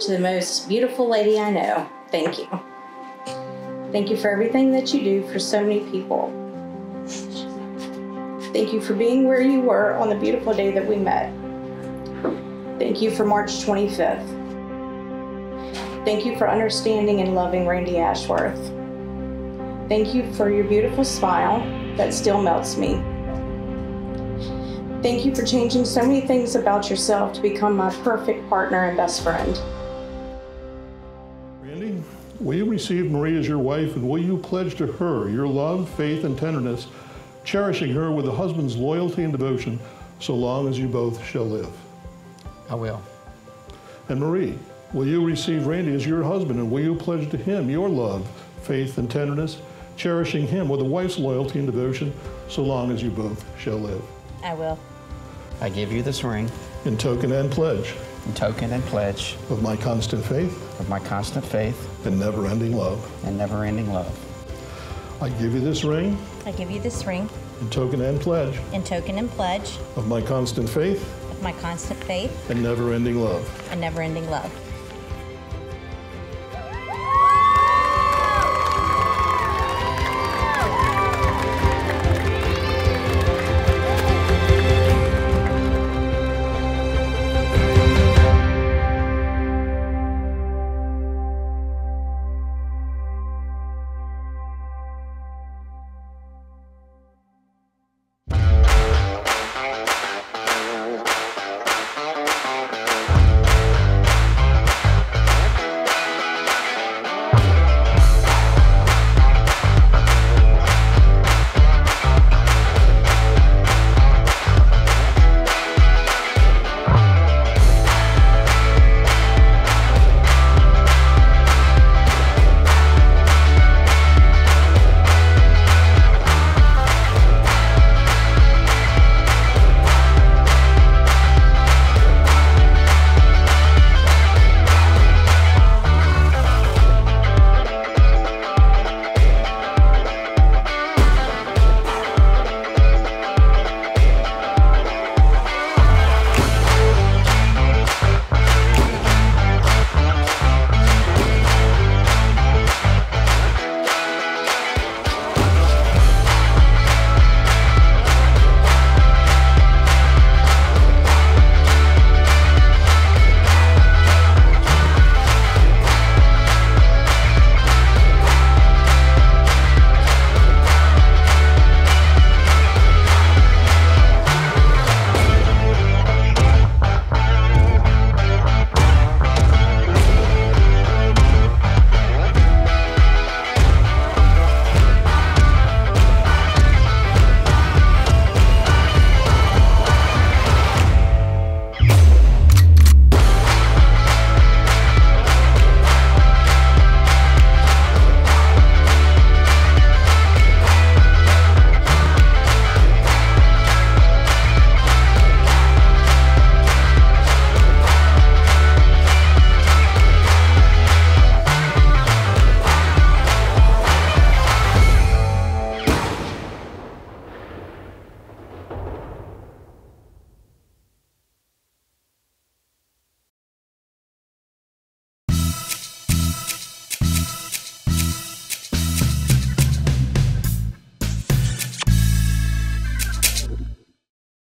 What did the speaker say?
to the most beautiful lady I know, thank you. Thank you for everything that you do for so many people. Thank you for being where you were on the beautiful day that we met. Thank you for March 25th. Thank you for understanding and loving Randy Ashworth. Thank you for your beautiful smile that still melts me. Thank you for changing so many things about yourself to become my perfect partner and best friend. Randy, will you receive Marie as your wife and will you pledge to her your love, faith, and tenderness, cherishing her with a husband's loyalty and devotion so long as you both shall live? I will. And Marie, will you receive Randy as your husband and will you pledge to him your love, faith, and tenderness, cherishing him with a wife's loyalty and devotion so long as you both shall live? I will. I give you this ring In token and pledge in token and pledge of my constant faith of my constant faith and never ending love. and never ending love. I give you this ring I give you this ring in token and pledge in token and pledge of my constant faith of my constant faith and never ending love. and never ending love.